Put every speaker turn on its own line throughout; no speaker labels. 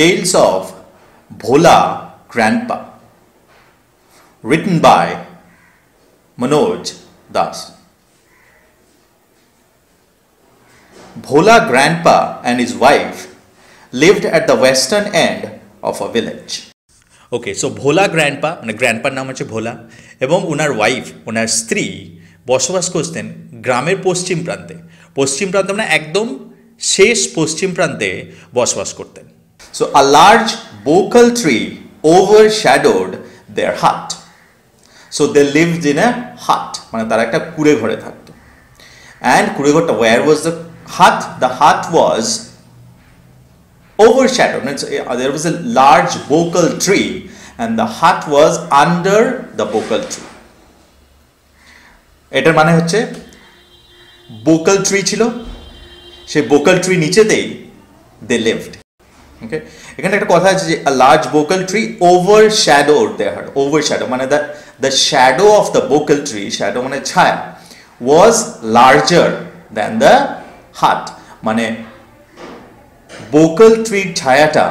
Tales of Bhola Grandpa, written by Manoj Das. Bhola Grandpa and his wife lived at the western end of a village. Okay so Bhola grandpa মানে গ্র্যান্ডপার নাম হচ্ছে ভোলা এবং ওনার wife ওনার স্ত্রী বসবাস করতেন গ্রামের পশ্চিম প্রান্তে পশ্চিম প্রান্তে মানে একদম শেষ পশ্চিম প্রান্তে বসবাস করতেন a large bokul tree overshadowed their hut so they lived in a hut মানে তারা একটা কুড়ে ঘরে থাকতো। অ্যান্ড কুড়ে ঘরটা overshadowed. Means, uh, there was a large vocal tree, and the hut was under the vocal tree. এটার মানে হচ্ছে বোকাল ট্রি ছিল। সেই বোকাল ট্রি নিচেতেই দে লিভড ওকে এখানে একটা কথা আছে যে large bakul tree overshadow their overshadow মানে the the shadow of the bakul tree shadow মানে ছায়া ওয়াজ লার্জার দ্যান দ্য হাট মানে বোকাল ট্রির ছায়াটা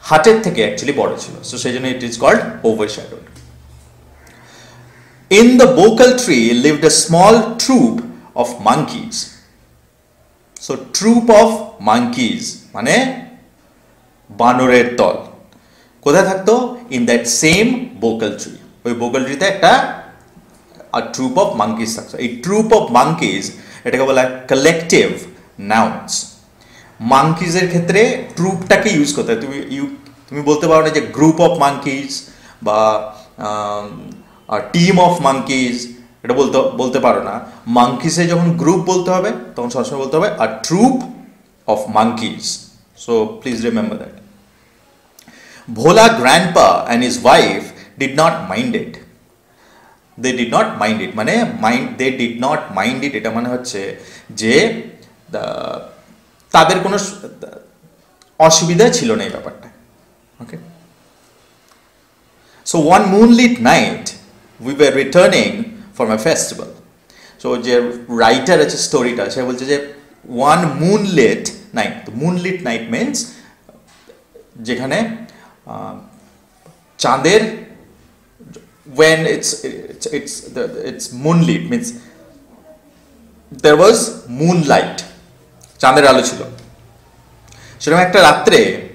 হাটের থেকে অ্যাকচুয়ালি বড় ছিল। সো সেই জন্য it is called overshadowed in the bokul tree lived a small troop of monkeys so troop of monkeys মানে বানরের দল কোথায় থাকতো? In that same bokul tree ওই বোকাল ট্রিতে একটা ট্রুপ অফ মাঙ্কিজ থাকতো। এই ট্রুপ অফ মাঙ্কিজ এটাকে বলা হয় কালেকটিভ নাউন্স মাঙ্কিজের ক্ষেত্রে ট্রুপটাকে ইউজ করতে হয়। তুমি ইউ তুমি বলতে পারো না যে গ্রুপ অফ মাঙ্কিজ বা টিম অফ মাঙ্কিজ এটা বলতে বলতে পারো না। মাঙ্কিসে যখন গ্রুপ বলতে হবে, তখন সবসময় বলতে হবে আর troop of monkeys so please remember that Bhola grandpa and his wife did not mind it they did not mind it মানে mind they did not mind it এটা মানে হচ্ছে যে তাদের কোনো অসুবিধা ছিল না এই ব্যাপারটা okay so one moonlit night we were returning from a festival so যে রাইটার আছে স্টোরিটা সে বলছে যে one moonlit night moonlit night means যেখানে চাঁদের when it's it's it's the, it's moonlit means there চাঁদের আলো ছিল। সেরকম একটা রাত্রে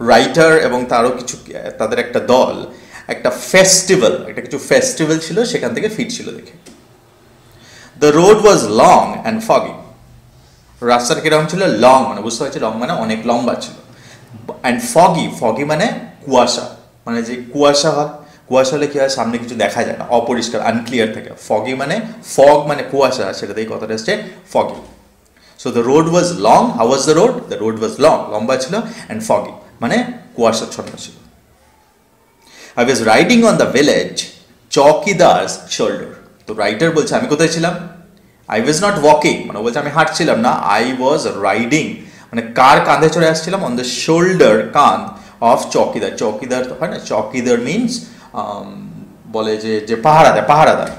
রাইটার এবং তারও কিছু তাদের একটা দল একটা ফেস্টিভ্যাল একটা কিছু ফেস্টিভ্যাল ছিল সেখান থেকে ফিরছিল দেখে। The road was long and foggy রাস্তাটা কীরকম ছিল? লং মানে বুঝতে পারছি? লং মানে অনেক লম্বা ছিল। অ্যান্ড ফগি ফগি মানে কুয়াশা মানে যে কুয়াশা হয়, কুয়াশা হলে কি হয়, সামনে কিছু দেখা যায় না, অপরিষ্কার আনক্লিয়ার থাকে। ফগি মানে ফগ মানে কুয়াশা সেটাতেই কথাটা এসছে foggy so the road was long how was the road the road was long লম্বা ছিল অ্যান্ড ফগি মানে কুয়াশা কুয়াশাচ্ছন্ন ছিল। I was riding on the village chowkidar's shoulder তো রাইটার বলছে, আমি কোথায় ছিলাম? আই ওয়াজ নট ওয়াকিং মানে বলছে, আমি হাঁটছিলাম না আই ওয়াজ রাইডিং মানে কার কাঁধে চড়ে আসছিলাম? অন দ্য শোল্ডার কাঁধ অফ চকিদার। চকিদার হয় না, চকিদার মিনস বলে যে যে পাহারাদার পাহারাদার।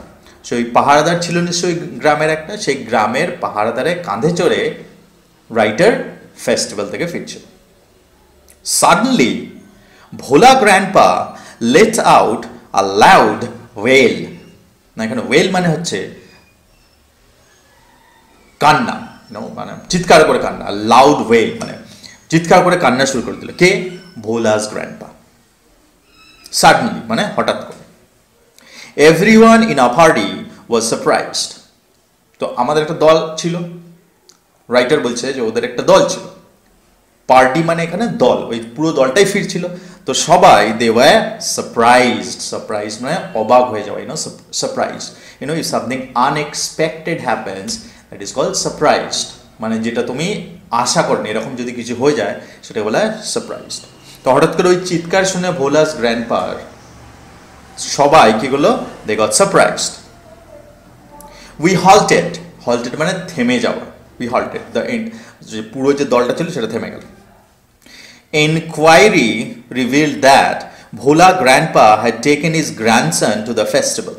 সেই পাহারাদার ছিল নিশ্চয়ই গ্রামের একটা, সেই গ্রামের পাহারাদারে কাঁধে চড়ে রাইটার ফেস্টিভ্যাল থেকে ফিরছিল। Suddenly Bhola grandpa let out a loud wail না, এখানে ওয়েল মানে হচ্ছে কান্না। মানে চিৎকার করে কান্না লাউড ওয়ে মানে চিৎকার করে কান্না শুরু করে দিল। কে? ভোলাস গ্র্যান্ডপা। সাডেনলি মানে হঠাৎ করে। Everyone in a party was surprised তো আমাদের একটা দল ছিল। রাইটার বলছে যে ওদের একটা দল ছিল। পার্টি মানে এখানে দল, ওই পুরো দলটাই ফিরছিল তো সবাই দে ওয়ার সারপ্রাইজড সারপ্রাইজ মানে অবাক হয়ে যাওয়া you know surprise you know if something unexpected happens that is call surprised মানে যেটা তুমি আশা করনি, এরকম যদি কিছু হয়ে যায় সেটা বলা হয় সারপ্রাইজড তো হঠাৎ করে ওই চিৎকার শুনে ভোলাস গ্র্যান্ডপার সবাই কি করল? They got surprised we halted halted মানে থেমে যাওয়া। উই হল্টেড দ্য এন্ড যে পুরো যে দলটা ছিল, সেটা থেমে গেল। Inquiry revealed that Bhola grandpa had taken his grandson to the festival.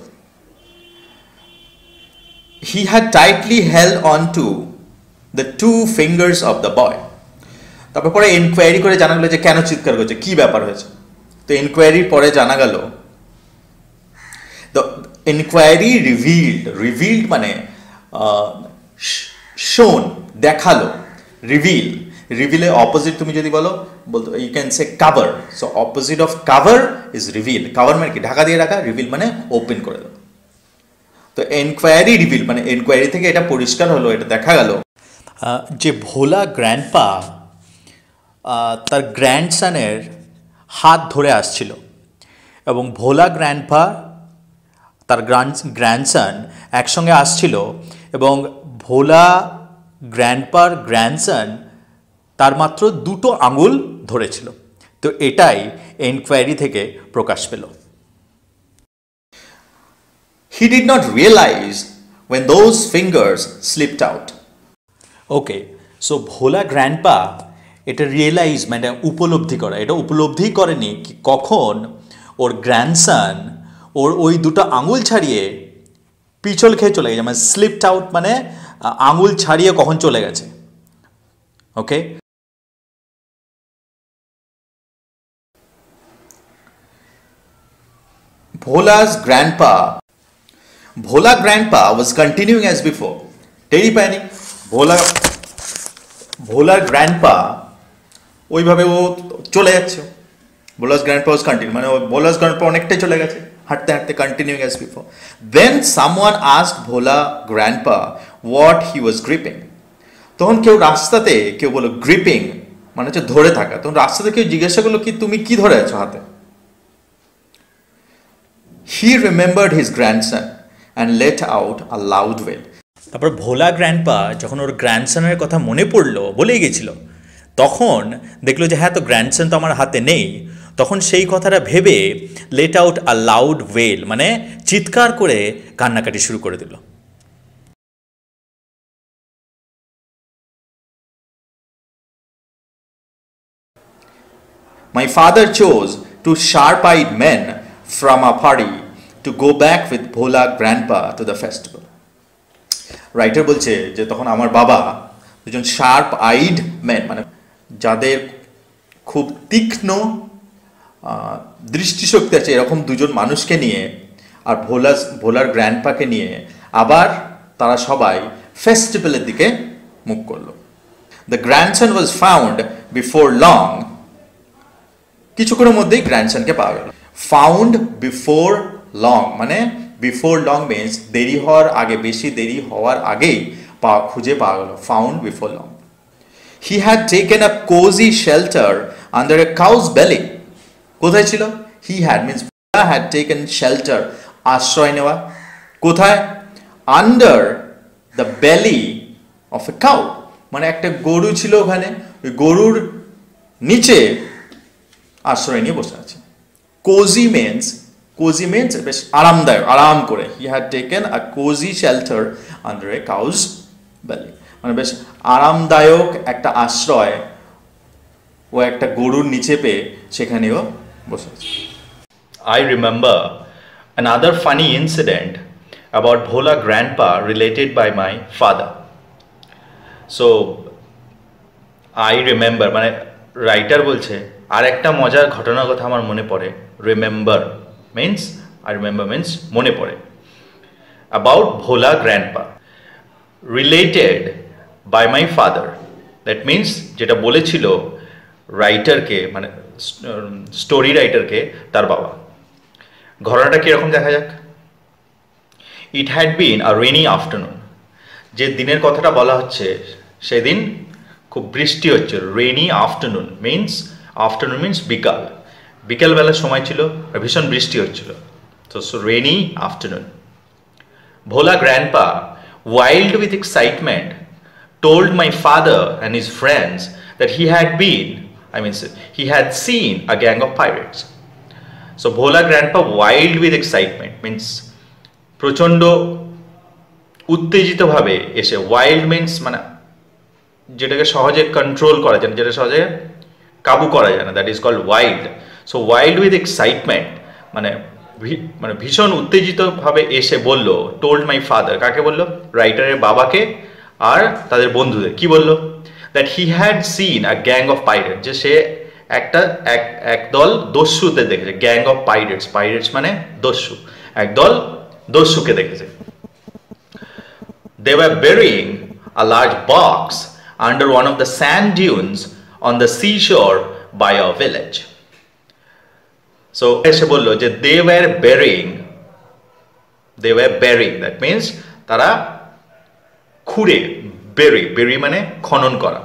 He had tightly held on to the two fingers of the boy. তারপর পরে এনকোয়ারি করে জানা গেলো যে কেন চিৎকার করছে, কি ব্যাপার হয়েছে? তো এনকোয়ারির পরে জানা গেল দ্য এনকোয়ারি রিভিল্ড রিভিল্ড মানে শোন দেখাল রিভিল রিভিলে অপোজিট তুমি যদি বলো, বলতো you can say cover so opposite of cover is reveal cover মানে কি? ঢাকা দিয়ে রাখা রিভিল মানে ওপেন করে দাও তো এনকোয়ারি রিভিল মানে এনকোয়ারি থেকে এটা পরিষ্কার হলো, এটা দেখা গেল। যে ভোলা গ্র্যান্ডপা তার গ্র্যান্ডসানের হাত ধরে আসছিল। এবং ভোলা গ্র্যান্ডপা তার গ্র্যান্ড গ্র্যান্ডসান একসঙ্গে আসছিল এবং ভোলা গ্র্যান্ডপার গ্র্যান্ডসান তার মাত্র দুটো আঙুল ধরেছিল। তো এটাই এনকোয়ারি থেকে প্রকাশ পেল। He did not realise when those fingers slipped out okay so Bhola grandpa এটা রিয়েলাইজ মানে উপলব্ধি করা এটা উপলব্ধি করেনি কি কখন ওর গ্র্যান্ডসান ওর ওই দুটো আঙুল ছাড়িয়ে পিছল খেয়ে চলে গেছে মানে স্লিপড আউট মানে আঙুল ছাড়িয়ে কখন চলে গেছে? ওকে Bhola's grandpa, Bhola grandpa was continuing as before. পায়নি ভোলা ভোলার গ্র্যান্ডপা ওইভাবে ও চলে যাচ্ছে। ভোলাস গ্র্যান্ডপা ওয়াজ কন্টিনিউ মানে ভোলাস গ্র্যান্ডপা অনেকটাই চলে গেছে, হাঁটতে হাঁটতে continuing as before then someone ask Bhola grandpa what he was gripping তখন কেউ রাস্তাতে কেউ বলো গ্রিপিং মানে হচ্ছে ধরে থাকা। তখন রাস্তাতে কেউ জিজ্ঞাসা করল, কি তুমি কি ধরে আছো হাতে? He remembered his grandson and let out a loud wail তারপর ভোলা গ্র্যান্ডপা যখন ওর গ্র্যান্ডসনের কথা মনে পড়ল বলেই গেছিল তখন দেখল যে হ্যাঁ তো গ্র্যান্ডসন তো আমার হাতে নেই। তখন সেই কথাটা ভেবে let out a loud wail মানে চিৎকার করে কান্নাকাটি শুরু করে দিল। My father chose two sharp eyed men from our party to go back with Bhola grandpa to the festival. Writer বলছে যে তখন আমার বাবা দুজন শার্প আইড ম্যান মানে যাদের খুব তীক্ষ্ণ দৃষ্টিশক্তি আছে, এরকম দুজন মানুষকে নিয়ে আর ভোলা ভোলার গ্র্যান্ডপাকে নিয়ে আবার তারা সবাই ফেস্টিভ্যালের দিকে মুখ করল। The grandson was found before long কিছুক্ষণের মধ্যেই গ্র্যান্ডসনকে পাওয়া গেল। ফাউন্ড বিফোর লং মানে বিফোর লং মিনস দেরি হওয়ার আগে, বেশি দেরি হওয়ার আগেই পা, খুঁজে পাওয়া গেল found before long he had taken a cosy shelter under a cow's belly কোথায় ছিল? He had means had taken shelter আশ্রয় নেওয়া। কোথায়? Under the belly of a cow মানে একটা গরু ছিল ওখানে, ওই গরুর নিচে আশ্রয় নিয়ে বসে আছে। কোজি মেন্স কোজি মেন্স বেশ আরামদায়ক, আরাম করে। He had taken a cosy shelter under a cow's belly মানে বেশ আরামদায়ক একটা আশ্রয় ও একটা গরুর নিচে পেয়ে সেখানেও বসে I remember another funny incident about Bhola grandpa related by my father. So, I remember মানে রাইটার বলছে আর একটা মজার ঘটনার কথা আমার মনে পড়ে। Remember means I remember means মনে পড়ে। About Bhola grandpa related by my father that means যেটা বলেছিল রাইটারকে মানে স্টোরি রাইটারকে তার বাবা। ঘটনাটা কীরকম দেখা যাক? It had been a rainy afternoon যে দিনের কথাটা বলা হচ্ছে, সেদিন খুব বৃষ্টি হচ্ছিল। Rainy afternoon means afternoon means বিকাল। বিকেলবেলা সময় ছিল, ভীষণ বৃষ্টি হচ্ছিল। তো rainy afternoon Bhola grandpa wild with excitement told my father and his friends that he had been I means he had seen a gang of pirates so Bhola grandpa wild with excitement means প্রচণ্ড উত্তেজিতভাবে এসে wild means মানে যেটাকে সহজে control করা যায় না, যেটা সহজে কাবু করা যায় না that is called wild so wild with excitement মানে মানে ভীষণ উত্তেজিতভাবে এসে বলল টোল্ড মাই ফাদার কাকে বলল? রাইটারের বাবাকে আর তাদের বন্ধুদের। কি বলল? That he had seen a gang of pirate যে সে একটা, এক, একদল দস্যুতে দেখেছে। গ্যাং অফ পাইরেটস পাইরেটস মানে দস্যু। একদল দস্যুকে দেখেছে। They were burying a large box under one of the sand dunes on the seashore by a village. So, এসে বলল যে they were burying, they were burying. That means তারা খুঁড়ে bury bury মানে খনন করা।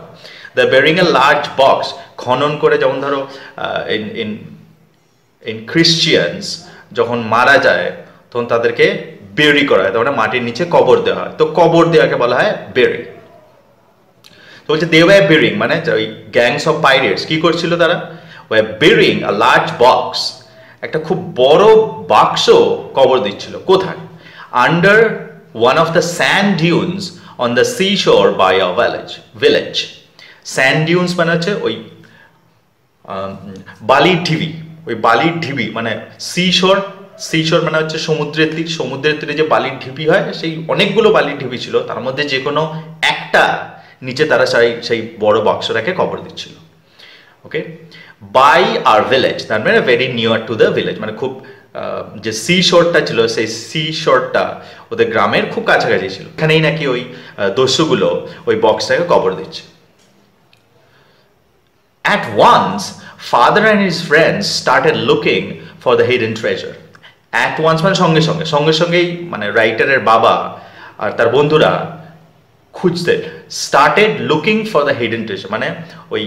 The burying a large box খনন করে যেমন ধরো ইন ইন ইন ক্রিশ্চিয়ানস যখন মারা যায়, তখন তাদেরকে বেরি করা হয়। তার মানে মাটির নিচে কবর দেওয়া হয়। তো কবর দেওয়াকে বলা হয় বেরি তো বলছে দে ওয়ার বেরিং মানে ওই গ্যাংস অফ পাইরেটস কি করছিল তারা? Were burying a large box একটা খুব বড় বাক্স কবর দিচ্ছিল। কোথায়? Under one of the sand dunes on the sea shore by a village village sand dunes মানে হচ্ছে ওই বালির ঢিবি। ওই বালির ঢিবি মানে সি শোর সি শোর মানে হচ্ছে সমুদ্রের তীর। সমুদ্রের তীরে যে বালির ঢিবি হয়, সেই অনেকগুলো বালির ঢিবি ছিল। তার মধ্যে যে কোনো একটা নিচে তারা সেই সেই বড় বাক্সটাকে কবর দিচ্ছিল। ওকে বাই আর ভিলেজ তার মানে very near to the village মানে খুব যে সি শোরটা ছিল সেই সি শোরটা ওদের গ্রামের খুব কাছাকাছি ছিল এখানেই নাকি ওই দস্যুগুলো ওই বক্সটাকে কবর দিচ্ছে At once, father and his friends started looking for the hidden treasure. At once মানে সঙ্গে সঙ্গে সঙ্গে সঙ্গেই মানে রাইটারের বাবা আর তার বন্ধুরা খুঁজতে started looking for the hidden treasure মানে ওই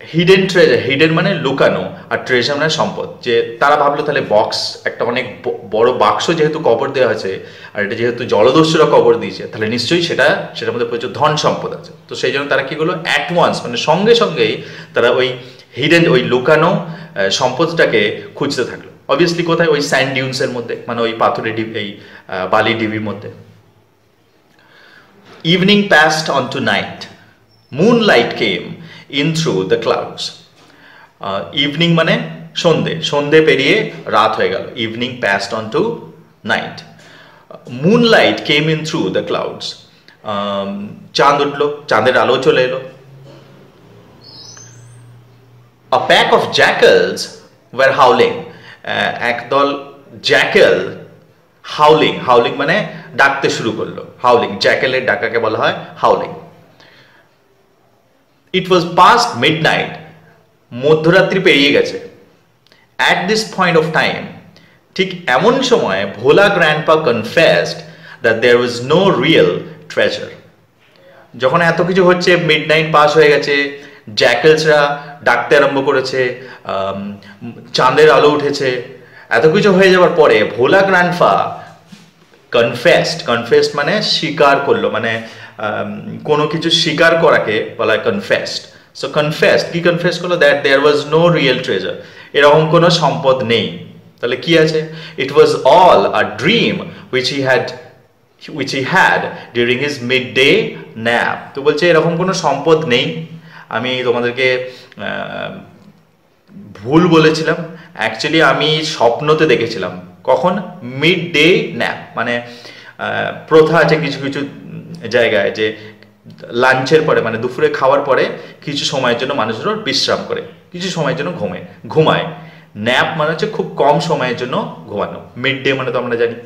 হিডেন ট্রেজার হিডেন মানে লুকানো আর ট্রেজার মানে সম্পদ। যে তারা ভাবলো তাহলে বক্স একটা অনেক বড় বাক্স যেহেতু কবর দেওয়া আছে আর এটা যেহেতু জলদস্যুরা কবর দিয়েছে, তাহলে নিশ্চয়ই সেটা, সেটার মধ্যে প্রচুর ধন সম্পদ আছে। তো সেই জন্য তারা কি করল? অ্যাট ওয়ান্স মানে সঙ্গে সঙ্গেই তারা ওই হিডেন ওই লুকানো সম্পদটাকে খুঁজতে থাকল। অবভিয়াসলি কোথায়? ওই স্যান্ড ডিউন্সের মধ্যে মানে ওই পাথরের ডিপ এই বালি ডিবির মধ্যে। Evening passed on to night moon light came in through the clouds evening মানে সন্ধে সন্ধে পেরিয়ে রাত হয়ে গেল। Evening passed on to night moon light came in through the clouds চাঁদ উঠল, চাঁদের আলো চলে এলো। A pack of jackals were howling একদল জ্যাকেল হাউলিং হাউলিং মানে ডাকতে শুরু করল। হাউলিং জ্যাকেলের ডাকাকে বলা হয় howling it was past midnight মধ্যরাত্রি পেরিয়ে গেছে। At this point of time ঠিক এমন সময় Bhola grandpa confessed that there was no real treasure যখন এত কিছু হচ্ছে মিড নাইট পাস হয়ে গেছে জ্যাকেলসরা ডাকতে আরম্ভ করেছে চাঁদের আলো উঠেছে, এত কিছু হয়ে যাওয়ার পরে ভোলা গ্র্যান্ডফা কনফেস্ট কনফেস্ট মানে স্বীকার করল মানে কোনো কিছু স্বীকার করাকে বলা হয় কনফেস্ট সো কনফেস্ট কি কনফেস করল? That there was no real treasure এরকম কোনো সম্পদ নেই। তাহলে কি আছে? It was all a dream which he had which he had during his midday nap তো বলছে, এরকম কোনো সম্পদ নেই। আমি তোমাদেরকে ভুল বলেছিলাম। অ্যাকচুয়ালি আমি স্বপ্নতে দেখেছিলাম। কখন? মিড ডে ন্যাপ মানে প্রথা আছে কিছু কিছু জায়গায় যে লাঞ্চের পরে মানে দুপুরে খাওয়ার পরে কিছু সময়ের জন্য মানুষের বিশ্রাম করে, কিছু সময়ের জন্য ঘুমে, ঘুমায়। ন্যাপ মানে হচ্ছে খুব কম সময়ের জন্য ঘুমানো। মিড ডে মানে তো আমরা জানি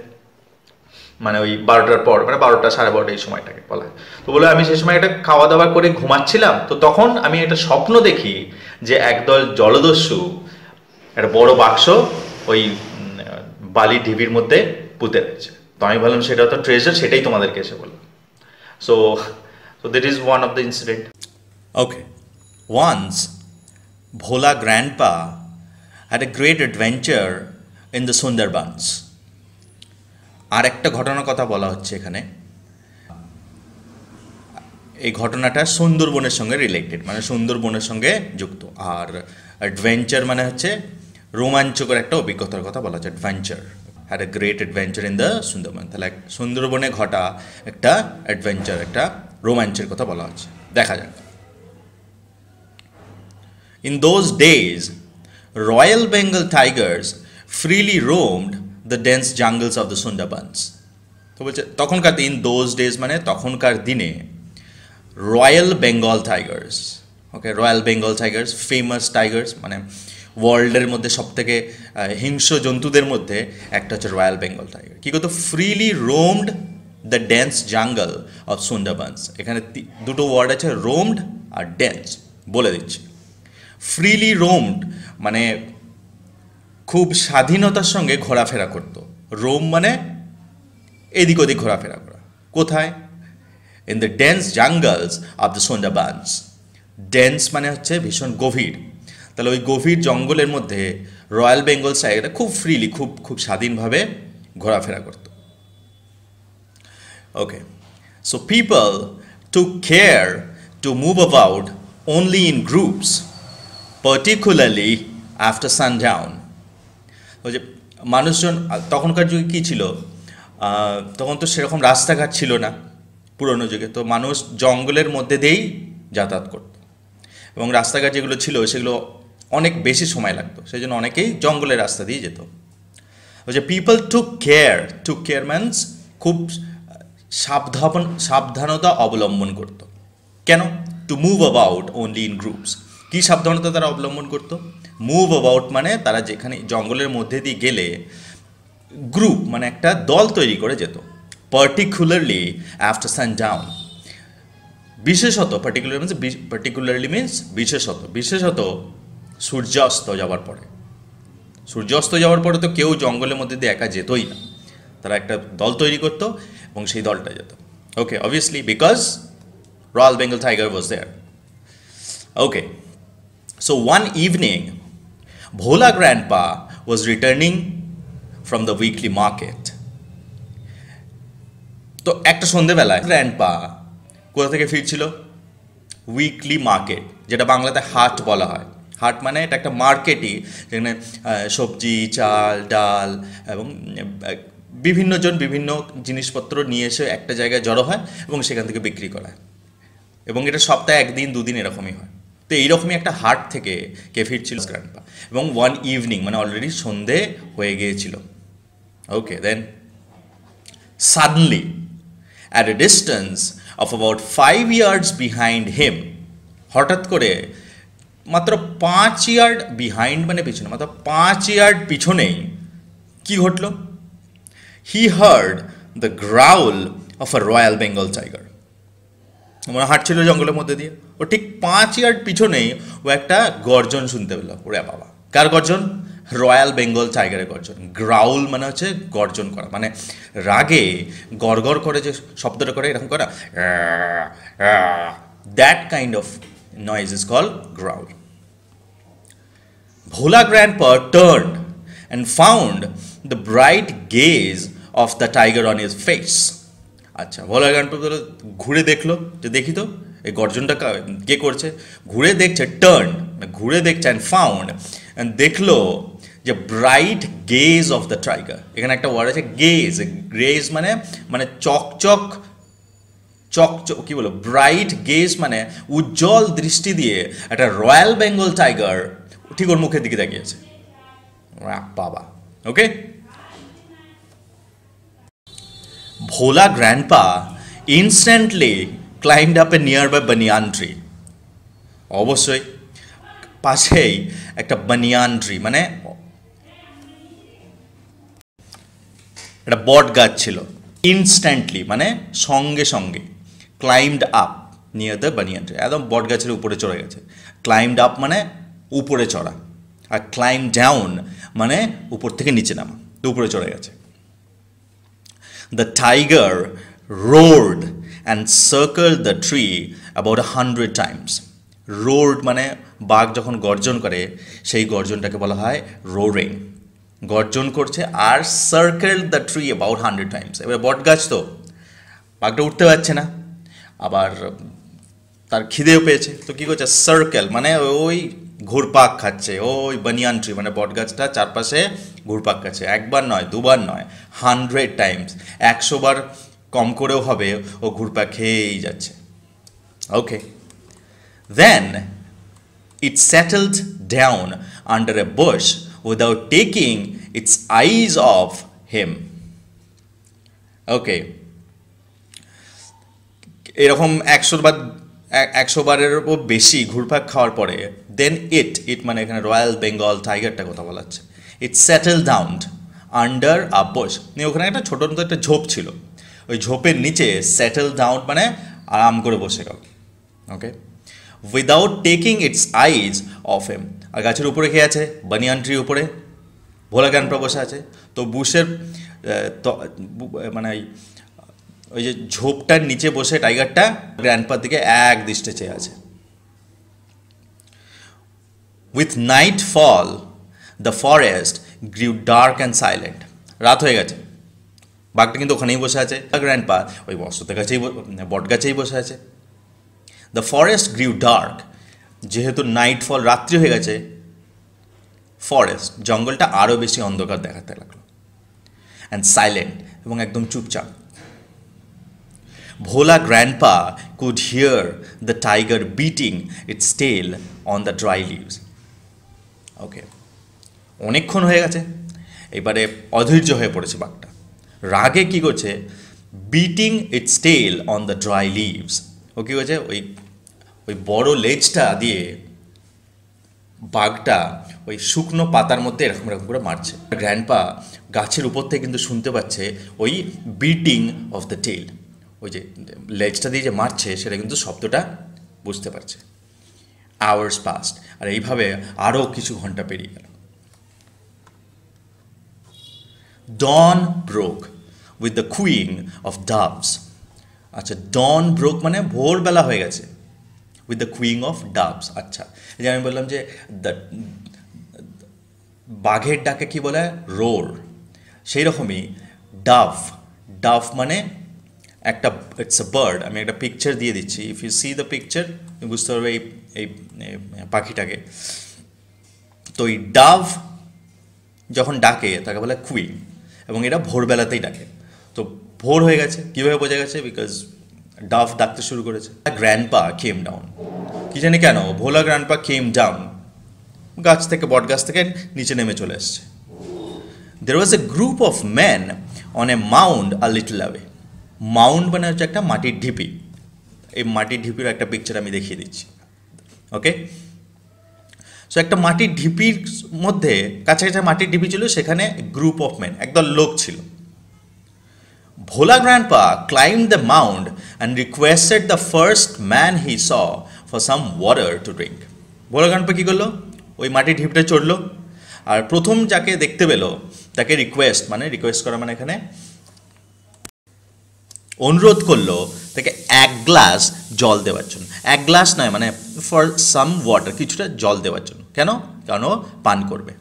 মানে ওই বারোটার পর মানে বারোটা সাড়ে বারোটা এই সময়টাকে বলা হয়। তো বলে আমি সেই সময় একটা খাওয়া দাওয়া করে ঘুমাচ্ছিলাম, তো তখন আমি একটা স্বপ্ন দেখি যে একদল জলদস্যু, একটা বড় বাক্স ওই বালি ঢিবির মধ্যে পুঁতে রয়েছে তো আমি বললাম, সেটা তো ট্রেজার সেটাই তোমাদেরকে এসে বললাম so so that is one of the incident okay once Bhola grandpa had a great adventure in the Sundarbans. আর একটা ঘটনার কথা বলা হচ্ছে এখানে। এই ঘটনাটা সুন্দরবনের সঙ্গে রিলেটেড মানে সুন্দরবনের সঙ্গে যুক্ত। আর অ্যাডভেঞ্চার মানে হচ্ছে রোমাঞ্চকর একটা অভিজ্ঞতার কথা বলা হচ্ছে adventure had a great adventure in the Sundarbans তাহলে সুন্দরবনে ঘটা একটা অ্যাডভেঞ্চার একটা রোমাঞ্চের কথা বলা হচ্ছে। দেখা যাক। In those days royal Bengal tigers freely roamed the dense jungles of the Sundarbans তো বলছে, তখনকার দিন দোজ ডেজ মানে তখনকার দিনে royal Bengal tigers okay royal Bengal tigers famous tigers মানে ওয়ার্ল্ডের মধ্যে সব থেকে হিংস্র জন্তুদের মধ্যে একটা হচ্ছে রয়্যাল বেঙ্গল টাইগার কী করতো freely roamed the dense jungle of Sundarbans এখানে দুটো ওয়ার্ড আছে রোমড আর ড্যান্স বলে দিচ্ছি। ফ্রিলি রোমড মানে খুব স্বাধীনতার সঙ্গে ঘোরাফেরা করতো। রোম মানে এদিক ওদিক ঘোরাফেরা করা। কোথায়? In the dense jungles of the Sundarbans dense মানে হচ্ছে ভীষণ গভীর। তাহলে ওই গভীর জঙ্গলের মধ্যে রয়্যাল বেঙ্গল টাইগারটা খুব ফ্রিলি খুব খুব স্বাধীনভাবে ঘোরাফেরা করত। Okay so people to care to move about only in groups, particularly after sundown. ওই যে মানুষজন তখনকার যুগে কী ছিল? তখন তো সেরকম রাস্তাঘাট ছিল না পুরনো যুগে তো মানুষ জঙ্গলের মধ্যে দিয়েই যাতায়াত করত। এবং রাস্তাঘাট যেগুলো ছিল সেগুলো অনেক বেশি সময় লাগতো সেই জন্য অনেকেই জঙ্গলের রাস্তা দিয়ে যেত। যে people to care to care man's খুব সাবধান সাবধানতা অবলম্বন করত। কেন? To move about only in groups কী সাবধানতা তারা অবলম্বন করতো? মুভ অ্যাবাউট মানে তারা যেখানে জঙ্গলের মধ্যে দিয়ে গেলে গ্রুপ মানে একটা দল তৈরি করে যেত। পার্টিকুলারলি আফটার সানডাউন বিশেষত পার্টিকুলার মিনস পার্টিকুলারলি মিনস বিশেষত। বিশেষত সূর্যাস্ত যাওয়ার পরে। সূর্যাস্ত যাওয়ার পরে তো কেউ জঙ্গলের মধ্যে দিয়ে একা যেতই না। তারা একটা দল তৈরি করতো এবং সেই দলটা যেত। Okay obviously because royal Bengal tiger was there okay so one evening Bhola grandpa was returning from the weekly market তো একটা সন্ধেবেলায় গ্র্যান্ডপা কোথা থেকে ফিরছিল? উইকলি মার্কেট যেটা বাংলাতে হাট বলা হয়। হাট মানে এটা একটা মার্কেটই, যেখানে সবজি, চাল, ডাল এবং বিভিন্নজন বিভিন্ন জিনিসপত্র নিয়ে এসে একটা জায়গায় জড়ো হয় এবং সেখান থেকে বিক্রি করা হয়। এবং এটা সপ্তাহে একদিন, দুদিন এরকমই হয়। তো এইরকমই একটা হাট থেকে কে ফিরছিল গ্র্যান্ডপা এবং ওয়ান ইভিনিং মানে অলরেডি সন্ধে হয়ে গিয়েছিল। Okay then suddenly at a distance of about five yards behind him হঠাৎ করে মাত্র পাঁচ ইয়ার্ড বিহাইন্ড মানে পিছনে, মাত্র পাঁচ ইয়ার্ড পিছনেই কি ঘটল? He heard the growl of a royal Bengal tiger মানে হাঁটছিল জঙ্গলের মধ্যে দিয়ে। ও ঠিক পাঁচ ইয়ার্ড পিছনেই ও একটা গর্জন শুনতে পেল, ওরে বাবা। কার গর্জন? রয়্যাল বেঙ্গল টাইগারের গর্জন। গ্রাউল মানে হচ্ছে গর্জন করা। মানে রাগে গড়গড় করে যে শব্দটা করে, এরকম করা। That kind of noise is call growl Bhola grandpa turn and found the bright gaze of the tiger on his face আচ্ছা ভোলা গ্র্যান্ডপা ঘুরে দেখল, যে দেখি তো, এই গর্জনটা কে করছে? ঘুরে দেখছে টার্ন ঘুরে দেখছে অ্যান্ড ফাউন্ড অ্যান্ড দেখল যে bright gaze of the tiger এখানে একটা ওয়ার্ড আছে গেজ গেজ মানে মানে চকচক চকচক কী বলো ব্রাইট গেজ মানে উজ্জ্বল দৃষ্টি দিয়ে একটা রয়্যাল বেঙ্গল টাইগার ঠিক ওর মুখের দিকে তাকিয়েছে। বাবা okay Bhola grandpa instantly climbed up a nearby banyan tree অবশ্যই পাশেই একটা বানিয়ান ট্রি মানে একটা বট গাছ ছিল। ইনস্ট্যান্টলি মানে সঙ্গে সঙ্গে। Climbed up near the banyan tree একদম বট গাছের উপরে চড়ে গেছে। ক্লাইম্ড আপ মানে উপরে চড়া, আর ক্লাইম ডাউন মানে উপর থেকে নিচে নামা উপরে চড়ে গেছে। The tiger roared and circle the tree about a hundred times roared মানে বাঘ যখন গর্জন করে, সেই গর্জনটাকে বলা হয় রোরিং গর্জন করছে আর circle the tree about hundred times এবার বট গাছ তো, বাঘটা উঠতে পারছে না। আবার তার খিদেও পেয়েছে। তো কী করছে? সার্কেল মানে ওই ঘুরপাক খাচ্ছে। ওই বানিয়ান ট্রি মানে বট গাছটা চারপাশে ঘুরপাক খাচ্ছে। একবার নয়, দুবার নয় হান্ড্রেড টাইমস একশো বার কম করেও হবে, ও ঘুরপাক খেয়েই যাচ্ছে। Okay then it settled down under a bush without taking its eyes off him okay এরকম একশো বার একশো বারের উপর বেশি ঘুরপাক খাওয়ার পরে দেন ইট ইট মানে এখানে রয়্যাল বেঙ্গল টাইগারটা কথা বলা হচ্ছে। It settle down under a bush নিয়ে ওখানে একটা ছোটো মতো একটা ঝোপ ছিল। ওই ঝোপের নিচে সেটেল ডাউন মানে আরাম করে বসে গেল okay without taking its eyes off him আর গাছের উপরে কে আছে? বানিয়ান ট্রি উপরে। ভোলা গ্যানপ্রা বসে আছে। তো বুশের মানে ওই যে ঝোপটার নিচে বসে টাইগারটা গ্র্যান্ডপার দিকে এক দৃষ্টে চেয়ে আছে। With nightfall the forest grew dark and silent রাত হয়ে গেছে। বাঘটা কিন্তু ওখানেই বসে আছে। গ্র্যান্ডপা ওই বস্ত্রতে গাছেই বট গাছেই বসে আছে। দ্য ফরেস্ট গ্রিউ ডার্ক যেহেতু নাইট ফল রাত্রি হয়ে গেছে ফরেস্ট জঙ্গলটা আরও বেশি অন্ধকার দেখাতে লাগল। অ্যান্ড সাইলেন্ট এবং একদম চুপচাপ। Bhola grandpa could hear the tiger beating its tail on the dry leaves okay অনেকক্ষণ হয়ে গেছে। এবারে অধৈর্য হয়ে পড়েছে বাঘটা। রাগে কি করছে? Beating its tail on the dry leaves ও কী করছে? ওই ওই বড় লেজটা দিয়ে বাঘটা ওই শুকনো পাতার মধ্যে এরকম এরকম করে মারছে। গ্র্যান্ডপা গাছের উপর থেকে কিন্তু শুনতে পাচ্ছে ওই বিটিং অফ দ্য টেল ওই যে লেজটা দিয়ে যে মারছে, সেটা কিন্তু শব্দটা বুঝতে পারছে। আওয়ার্স পাস্ট আর এইভাবে আরও কিছু ঘণ্টা পেরিয়ে গেল। Dawn broke with the cooing of doves আচ্ছা ডন ব্রোক মানে ভোরবেলা হয়ে গেছে। With the cooing of doves আচ্ছা। যে আমি বললাম যে দ্য বাঘের ডাকে কি বলে? রোর সেই রকমই ডাভ ডাভ মানে একটা ইটস এ বার্ড আমি একটা পিকচার দিয়ে দিচ্ছি। If you see the picture বুঝতে পারবে এই এই পাখিটাকে। তো এই ডাভ যখন ডাকে, তাকে বলে কুইং এবং এটা ভোরবেলাতেই ডাকে। তো ভোর হয়ে গেছে। কীভাবে বোঝা গেছে? বিকজ ডাভ ডাকতে শুরু করেছে। গ্র্যান্ড পা কেম ডাউন কি জানি কেন, ভোলা গ্র্যান্ড পা কেম ডাউন গাছ থেকে, বট গাছ থেকে নিচে নেমে চলে এসছে। There was a group of man on a mound a little away mound মানে হচ্ছে একটা মাটির ঢিপি। এই মাটির ঢিপির একটা পিকচার আমি দেখিয়ে দিচ্ছি। ওকে সো একটা মাটির ঢিপির মধ্যে কাছাকাছি মাটির ঢিপি ছিল, সেখানে গ্রুপ অফ মেন একদল লোক ছিল। Bhola grandpa climb the mound and requested the first man he saw for some water to drink Bhola grandpa কী করল? ওই মাটির ঢিপটা চড়লো। আর প্রথম যাকে দেখতে পেল, তাকে রিকোয়েস্ট মানে রিকোয়েস্ট করা মানে এখানে অনুরোধ করল তাকে এক গ্লাস জল দেওয়ার জন্য। এক গ্লাস নয় মানে ফর সাম ওয়াটার কিছুটা জল দেওয়ার জন্য। কেন? কারণ পান করবে।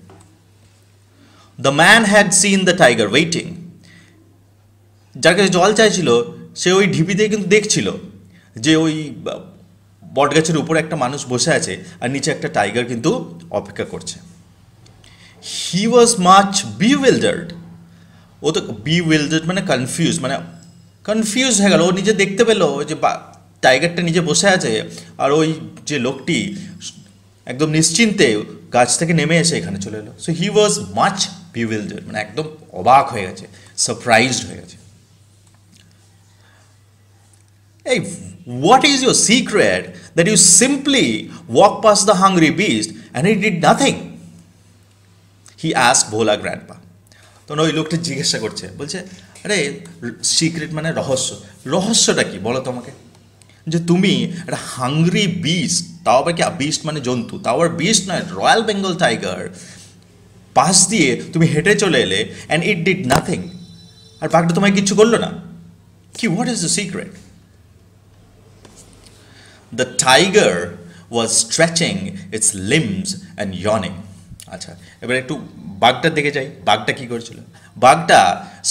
The man had seen the tiger waiting যার কাছে জল চাইছিল, সে ওই ঢিপিতে কিন্তু দেখছিল যে ওই বটগাছের উপরে একটা মানুষ বসে আছে আর নিচে একটা টাইগার কিন্তু অপেক্ষা করছে। হি ওয়াজ মাচ বিউইল্ডার্ড ও তো বিউইল্ডার্ড মানে কনফিউজ মানে কনফিউজ হয়ে গেল। ও নিজে দেখতে পেল যে টাইগারটা নিজে বসে আছে, আর ওই যে লোকটি একদম নিশ্চিন্তে গাছ থেকে নেমে এসে এখানে চলে এলো। সো হি ওয়াজ মাচ বিউইল্ডার্ড মানে একদম অবাক হয়ে গেছে সারপ্রাইজড হয়ে গেছে। এই what is your secret that you simply walk pass the hungry beast and it did nothing he ask Bhola grandpa তখন ওই লোকটা জিজ্ঞাসা করছে, বলছে আরে সিক্রেট মানে রহস্য। রহস্যটা কি? বলো তোমাকে। যে তুমি একটা হাংরি বিস্ট তাও আবার কি বিস্ট মানে জন্তু, তাও আবার বিস্ট নয় রয়্যাল বেঙ্গল টাইগার পাশ দিয়ে তুমি হেঁটে চলে এলে অ্যান্ড ইট ডিড নাথিং আর বাঘটা তোমায় কিচ্ছু করল না। কি what is the secret the tiger was stretching its limbs and yawning আচ্ছা এবার একটু বাঘটার দিকে যাই, বাঘটা কী করেছিল? বাঘটা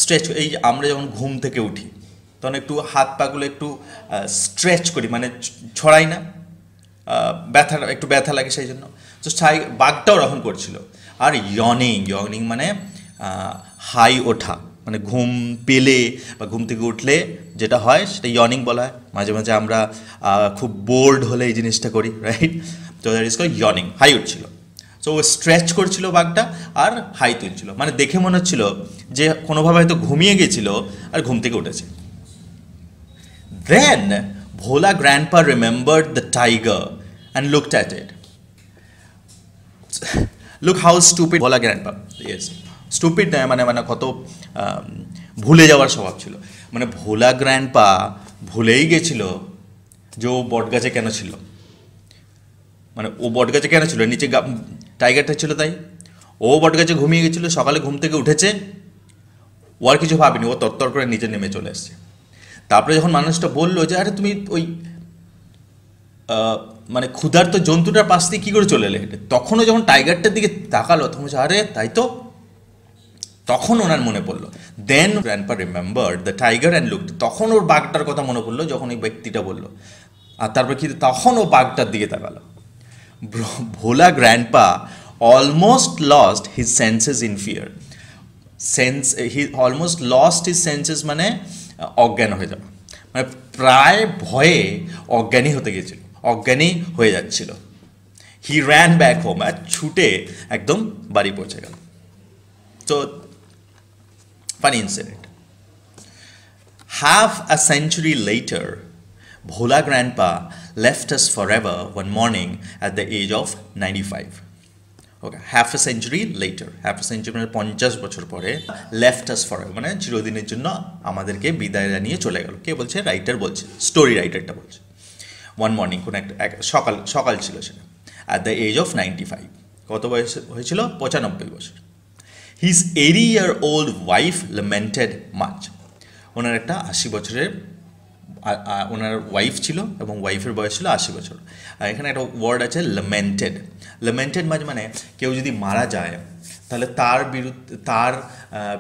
স্ট্রেচ এই আমরা যখন ঘুম থেকে উঠি, তখন একটু হাত পাগুলো একটু স্ট্রেচ করি মানে ছড়াই না ব্যথা, একটু ব্যথা লাগে সেই জন্য। তো ছাই বাঘটাও ওরকম করছিল। আর ইয়নিং ইয়নিং মানে হাই ওঠা মানে ঘুম পেলে বা ঘুম থেকে উঠলে যেটা হয়, সেটা ইয়নিং বলা হয়। মাঝে মাঝে আমরা খুব বোর্ড হলে এই জিনিসটা করি রাইট তো দ্যাট ইজ কল ইয়নিং হাই উঠছিল। সো ও স্ট্রেচ করছিল বাঘটা আর হাই তুলছিল। মানে দেখে মনে হচ্ছিল যে কোনোভাবে হয়তো ঘুমিয়ে গেছিল আর ঘুম থেকে উঠেছে। Then Bhola grandpa remembered the tiger and look at it look how stupid Bhola grandpa yes stupid নয় মানে মানে কত ভুলে যাওয়ার স্বভাব ছিল। মানে ভোলা গ্র্যান্ডপা ভুলেই গেছিল যে ও বটগাছে কেন ছিল। মানে ও বটগাছে কেন ছিল? নিচে টাইগারটা ছিল তাই। ও বটগাছে ঘুমিয়ে গেছিল, সকালে ঘুম থেকে উঠেছে। ও আর কিছু ভাবেনি, ও তত্তর করে নিচে নেমে চলে এসছে। তারপরে যখন মানুষটা বলল যে, আরে তুমি ওই মানে ক্ষুধার্ত জন্তুটার পাশ দিয়ে কী করে চলে এলে? তখনও যখন টাইগারটার দিকে তাকালো, তখন বলছে, আরে, তাই তো? তখন ওনার মনে পড়ল। Then grandpa remember the tiger and look তখন ওর বাঘটার কথা মনে পড়ল, যখন ওই ব্যক্তিটা বলল। আর তারপর কি, তখন ও বাঘটার দিকে তাকালো। Bhola grandpa almost lost his senses in fear sense he almost lost his senses মানে অজ্ঞান হয়ে যাওয়া। মানে প্রায় ভয়ে অজ্ঞানী হতে গেছিল অজ্ঞানী হয়ে যাচ্ছিল। হি র্যান ব্যাক হোম আর ছুটে একদম বাড়ি পৌঁছে গেল। তো funny incident Half a century later, Bhola Grandpa left us forever one morning at the age of 95. Okay half a century later half a century মানে পঞ্চাশ বছর পরে লেফট আস ফর মানে চিরদিনের জন্য আমাদেরকে বিদায় জানিয়ে চলে গেল। কে বলছে? রাইটার বলছে স্টোরি রাইটারটা বলছে। ওয়ান মর্নিং কোনো একটা, এক- সকাল সকাল ছিল সেটা at the age of ninety five কত বয়স হয়েছিল? পঁচানব্বই বছর। His eighty year old wife lamented much ওনার একটা আশি বছরের ওনার ওয়াইফ ছিল এবং ওয়াইফের বয়স ছিল আশি বছর। আর এখানে একটা ওয়ার্ড আছে লেমেন্টেড লেমেন্টেড মাঝে মানে কেউ যদি মারা যায়, তাহলে তার বিরুদ্ধে তার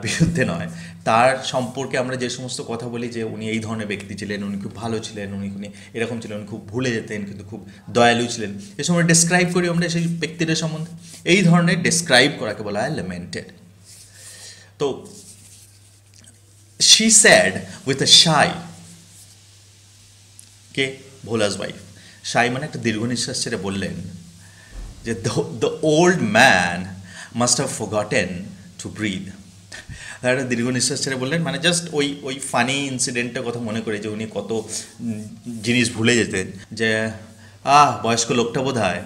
বিরুদ্ধে নয়। তার সম্পর্কে আমরা যে সমস্ত কথা বলি যে উনি এই ধরনের ব্যক্তি ছিলেন, উনি খুব ভালো ছিলেন, উনি উনি এরকম ছিলেন, উনি খুব ভুলে যেতেন, কিন্তু খুব দয়ালু ছিলেন। এ সময় ডিসক্রাইব করি আমরা সেই ব্যক্তিদের সম্বন্ধে। এই ধরনের ডিসক্রাইব করাকে বলা হয় লেমেন্টেড তো she said with a shy কে? ভোলাস ওয়াইফ শাই মানে একটা দীর্ঘ নিঃশ্বাস ছেড়ে বললেন যে the old man must have forgotten to breathe একটা দীর্ঘ নিঃশ্বাস ছেড়ে বললেন মানে জাস্ট ওই ওই ফানি ইনসিডেন্টটার কথা মনে করে যে উনি কত জিনিস ভুলে যেতেন যে, আহ, বয়স্ক লোকটা বোধ হয়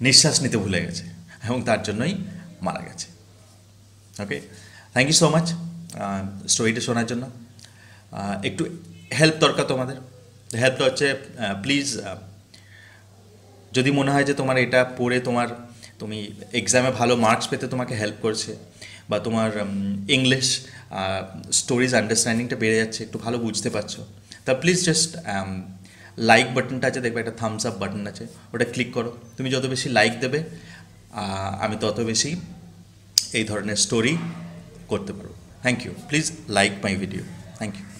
নিঃশ্বাস নিতে ভুলে গেছে এবং তার জন্যই মারা গেছে। Okay thank you so much স্টোরিটা শোনার জন্য। একটু হেল্প দরকার তোমাদের। হেল্পটা হচ্ছে প্লিজ যদি মনে হয় যে তোমার এটা পড়ে তোমার, তুমি এক্সামে ভালো মার্কস পেতে তোমাকে হেল্প করছে বা তোমার ইংলিশ স্টোরিজ আন্ডারস্ট্যান্ডিংটা বেড়ে যাচ্ছে, একটু ভালো বুঝতে পারছ, তা প্লিজ জাস্ট লাইক বাটনটা আছে, দেখবে একটা থামস আপ বাটন আছে, ওটা ক্লিক করো। তুমি যত বেশি লাইক দেবে আমি তত বেশি এই ধরনের স্টোরি করতে পারব। Thank you please like my video thank you